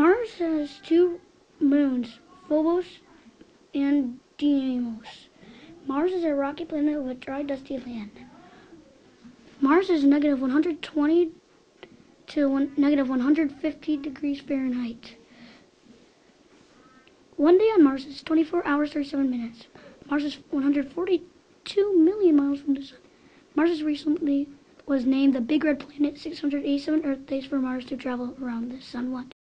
Mars has two moons, Phobos and Deimos. Mars is a rocky planet with dry, dusty land. Mars is negative 120 to one, negative 150 degrees Fahrenheit. One day on Mars is 24 hours 37 minutes. Mars is 142 million miles from the Sun. Mars is recently was named the Big Red Planet. 687 Earth days for Mars to travel around the Sun once.